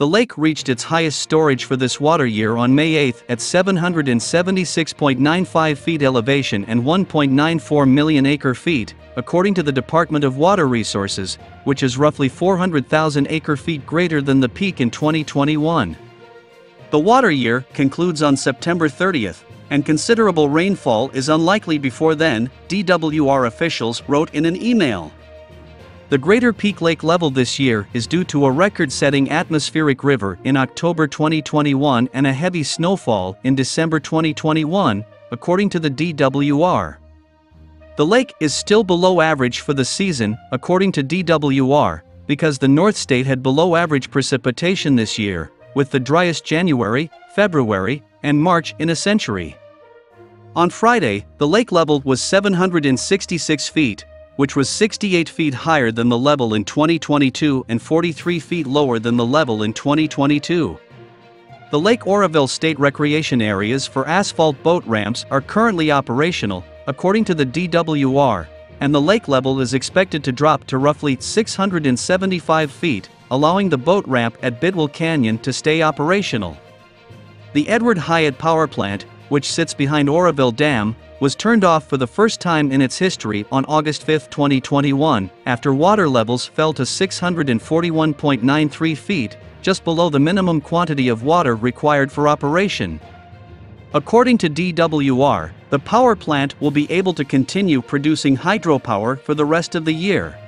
The lake reached its highest storage for this water year on May 8 at 776.95 feet elevation and 1.94 million acre feet, according to the Department of Water Resources, which is roughly 400,000 acre feet greater than the peak in 2021. The water year concludes on September 30th, and considerable rainfall is unlikely before then, DWR officials wrote in an email. The greater peak lake level this year is due to a record setting atmospheric river in October 2021 and a heavy snowfall in December 2021, according to the DWR. The lake is still below average for the season, according to DWR, because the North State had below average precipitation this year, with the driest January, February, and March in a century. On Friday, the lake level was 766 feet, which was 68 feet higher than the level in 2022 and 43 feet lower than the level in 2022. The Lake Oroville State Recreation areas for asphalt boat ramps are currently operational, according to the DWR, and the lake level is expected to drop to roughly 675 feet, allowing the boat ramp at Bidwell Canyon to stay operational. The Edward Hyatt Power Plant, which sits behind Oroville Dam, was turned off for the first time in its history on August 5, 2021, after water levels fell to 641.93 feet, just below the minimum quantity of water required for operation. According to DWR, the power plant will be able to continue producing hydropower for the rest of the year.